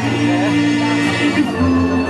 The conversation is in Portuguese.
milagre, né?